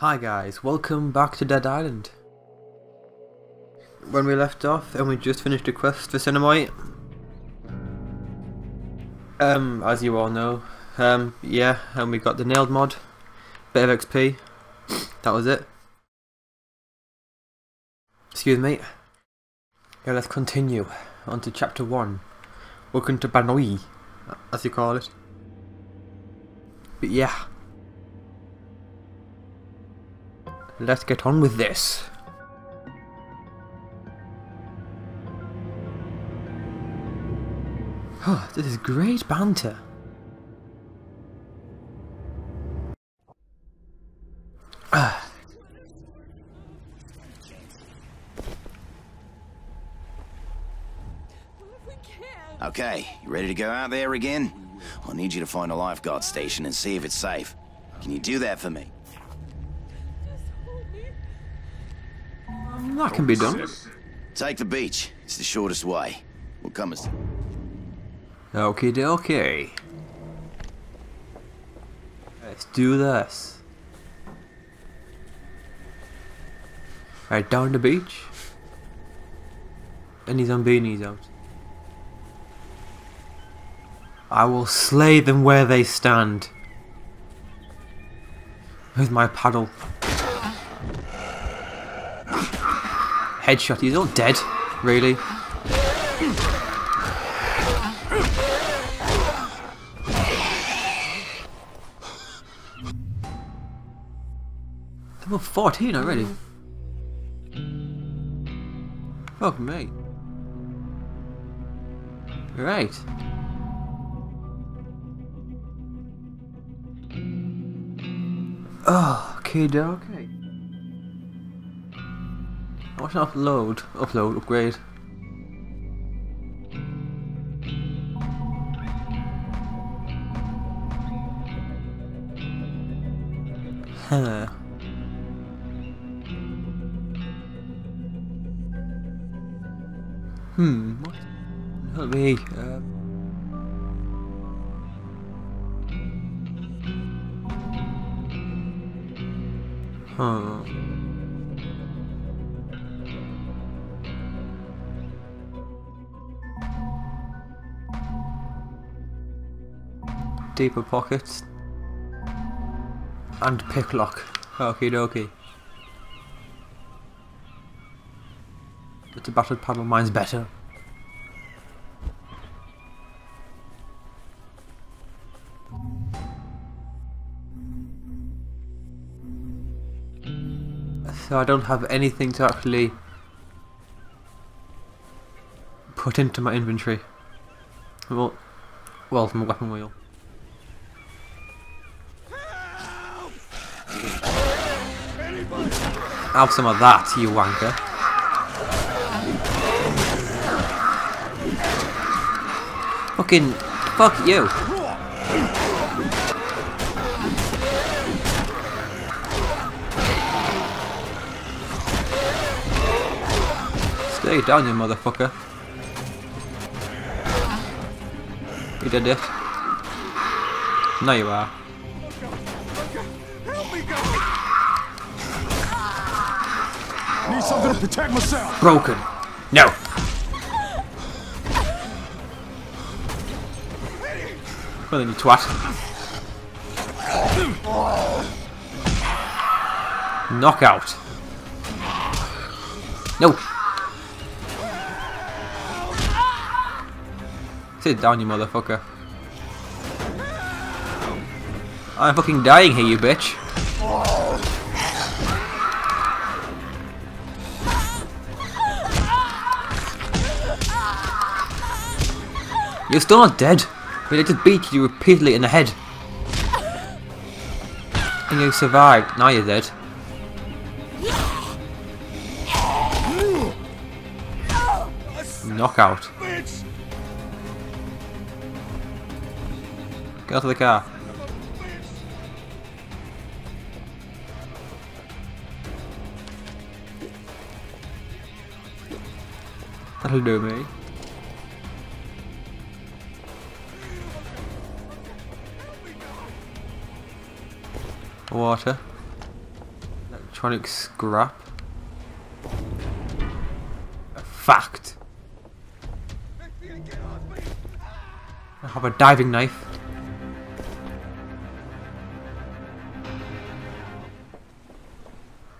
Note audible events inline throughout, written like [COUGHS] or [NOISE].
Hi guys, welcome back to Dead Island. When we left off, and we just finished a quest for Sinamoi. Um, as you all know, um, yeah, and we got the nailed mod, bit of XP, that was it. Excuse me. Yeah, let's continue on to chapter 1. Welcome to Banoi, as you call it. But yeah. Let's get on with this. Oh, this is great banter. Ah. Okay, you ready to go out there again? I need you to find a lifeguard station and see if it's safe. Can you do that for me? That can be done. Take the beach. It's the shortest way. We'll come as... Okie dokie. Let's do this. Right down the beach. Any Zambinis out. I will slay them where they stand. With my paddle. Headshot, he's all dead. Really? Level 14 already. Fuck me. Right. Oh, okay, okay. Upload? Upload, upgrade. Huh. Hmm. What? Me. Uh, huh. Deeper pockets. And picklock. Okie dokie. But a battered paddle, mine's better. So I don't have anything to actually put into my inventory. Well, well, from a weapon wheel. Have some of that, you wanker. Fucking, fuck you. Stay down, you motherfucker. You did it. No, you are. Something to protect myself. Broken. No. Well then, you twat. Knockout. No. Sit down, you motherfucker. I'm fucking dying here, you bitch. You're still not dead. I just beat you repeatedly in the head. And you survived. Now you're dead. Knockout. Get out the car. That'll do me. Water. Electronic scrap. A fact. I have a diving knife.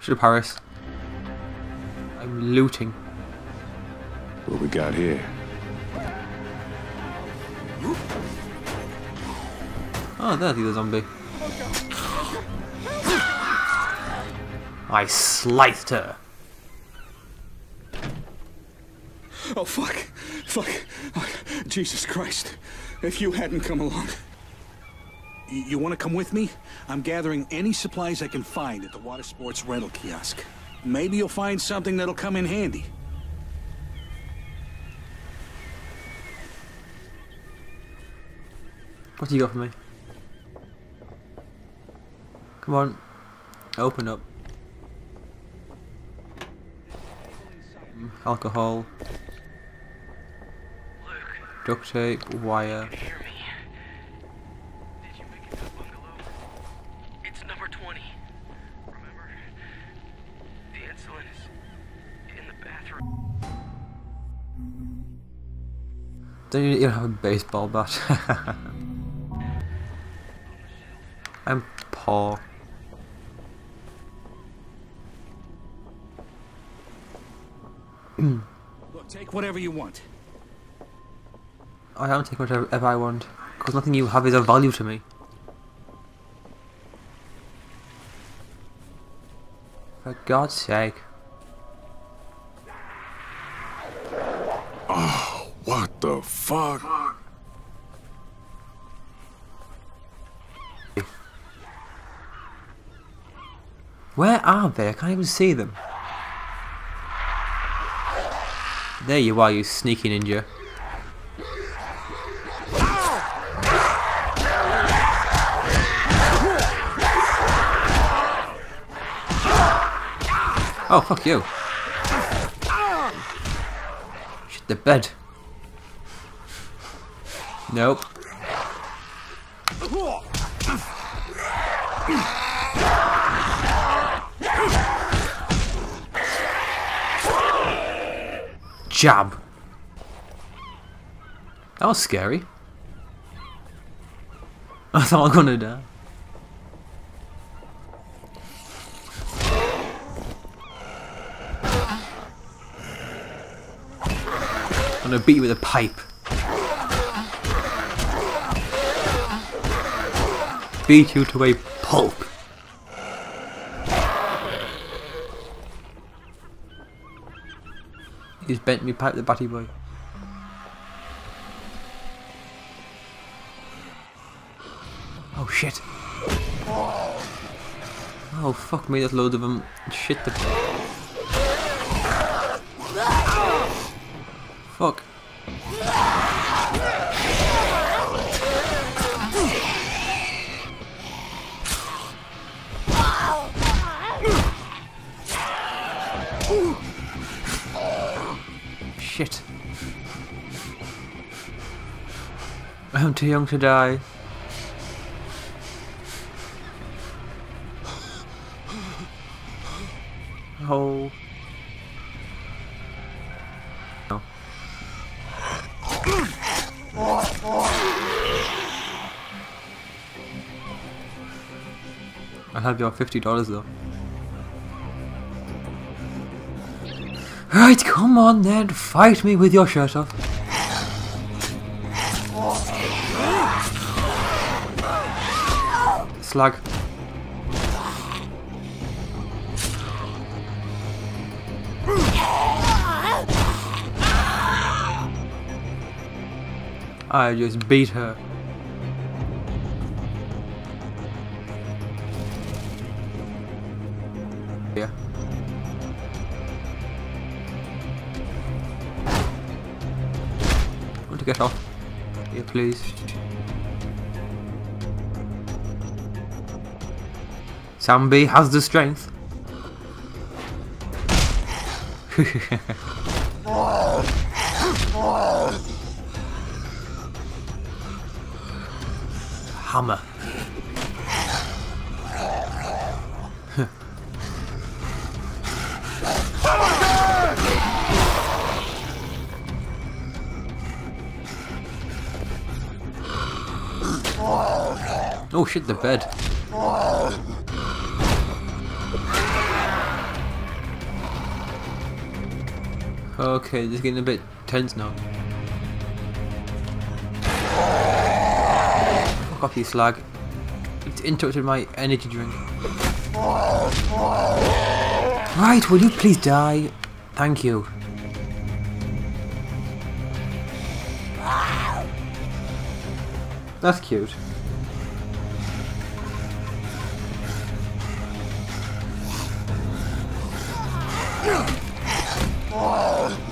Should have Paris. I'm looting. What we got here? Oh, there's the other zombie. I sliced her. Oh, fuck. Fuck. Oh, Jesus Christ. If you hadn't come along. Y- you want to come with me? I'm gathering any supplies I can find at the water sports rental kiosk. Maybe you'll find something that'll come in handy. What do you got for me? Come on. Open up. Alcohol. Duct tape, wire. Hear you make it to the bungalow? It's number 20. The insulin is in the bathroom. Don't you even have a baseball bat? [LAUGHS] I'm poor. Look, take whatever you want. I don't take whatever I want, because nothing you have is of value to me. For God's sake. Oh, what the fuck? Where are they? I can't even see them. There you are, you sneaky ninja. Oh, fuck you. Shit, the bed. Nope. Jab. That was scary. I thought I was gonna die. I'm gonna beat you with a pipe. Beat you to a pulp. He's bent me pipe the batty boy. Oh shit. Oh fuck me, there's loads of them. Shit the too young to die. Oh. No. I'll have your fifty dollars though. Right, come on then, fight me with your shirt off. Slag. I just beat her. Yeah. want to get off. Here, please. Sambi has the strength. Hammer. oh shit, the bed. Okay, this is getting a bit tense now. Fuck off, you slag. It's interrupted my energy drink. Right, will you please die? Thank you. That's cute. Oh.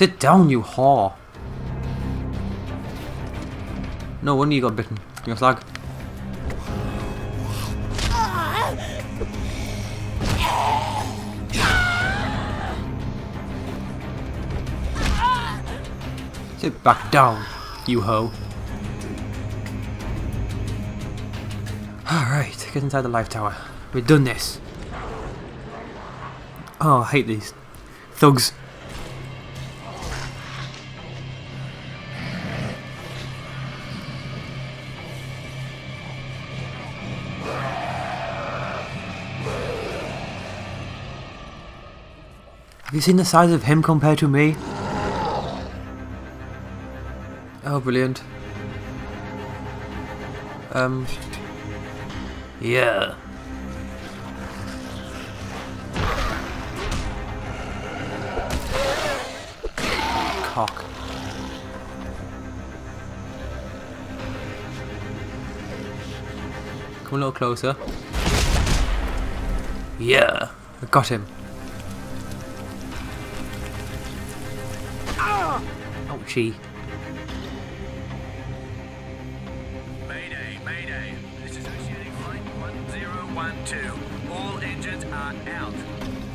Sit down, you whore. No wonder you got bitten. You're a slag. Sit back down, you hoe. Alright, get inside the life tower. We've done this. Oh, I hate these. Thugs. You seen the size of him compared to me? Oh, brilliant. Um. Yeah. Cock. Come a little closer. Yeah, I got him. Ouchie. Mayday, mayday. This is Oceanic Flight 1012. All engines are out.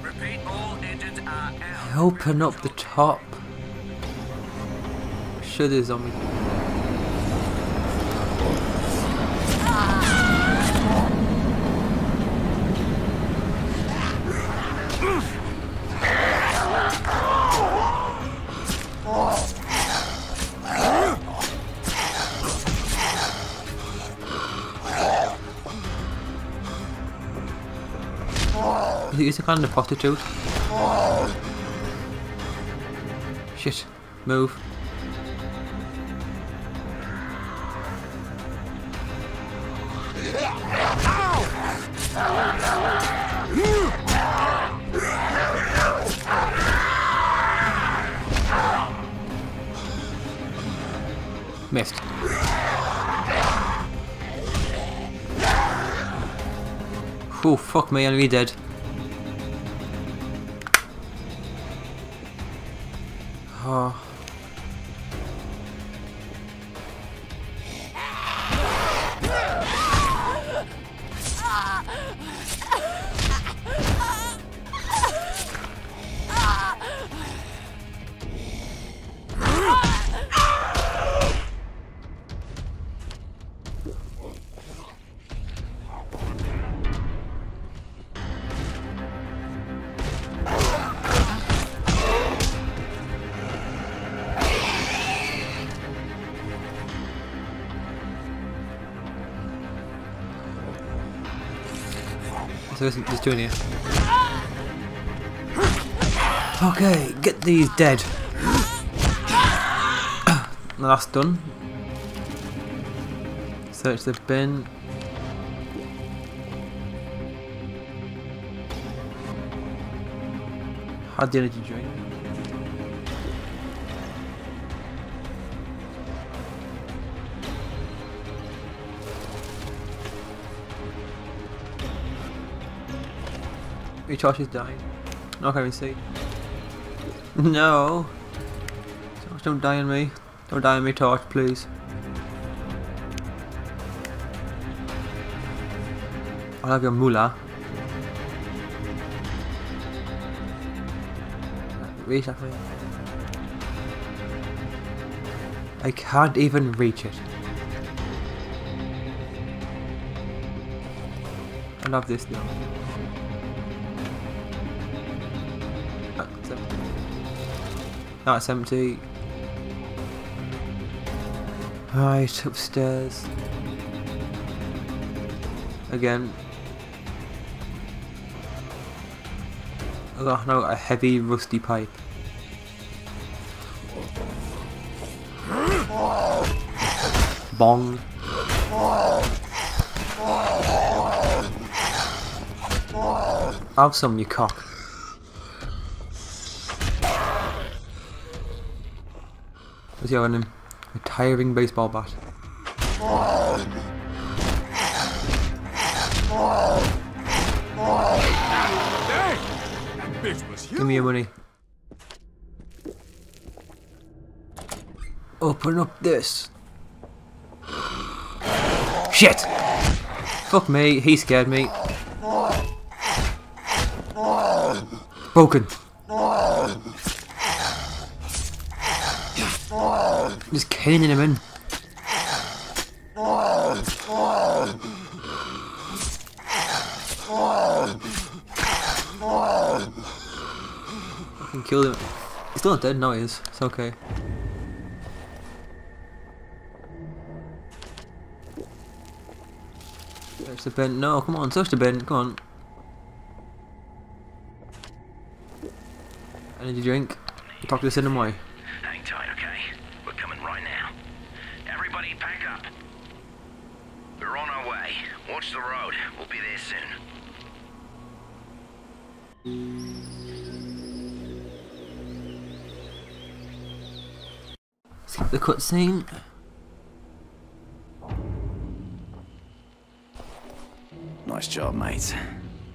Repeat, all engines are out. Open up the top. Shudders on me. Is used to kind of prostitute? Shit. Move. Missed. Oh, fuck me, enemy dead. There's, there's two in here. Okay, get these dead. [COUGHS] That's done. Search the bin. Had the energy drink. Recharge is dying. Not having see. No. Don't die on me. Don't die on me torch, please. I'll have your moolah. Reach that way. I can't even reach it. I love this though. That's empty. Right, upstairs. Again. Oh no, a heavy rusty pipe. Bong. Have some, you cock. What's he on him? A tiring baseball bat. Give me your money. Open up this. Shit! Fuck me, he scared me. Broken. Just caning him in. Fucking killed him. He's still not dead, no he is. It's okay. Search the bin. No, come on, search the bin. Come on. Energy drink. Talk to the cinema tight, okay? We're coming right now. Everybody pack up. We're on our way. Watch the road. We'll be there soon. Skip the cutscene. Nice job, mate.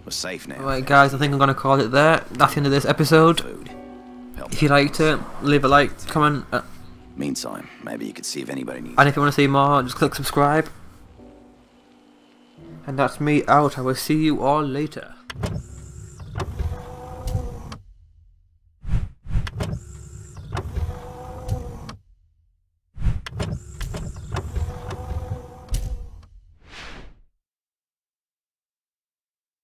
We're safe now. Alright guys, I think I'm gonna call it there. That's the end of this episode. If you liked it, leave a like, comment, uh, Meantime, maybe you could see if anybody needs and if you want to see more, just click subscribe. And that's me out. I will see you all later.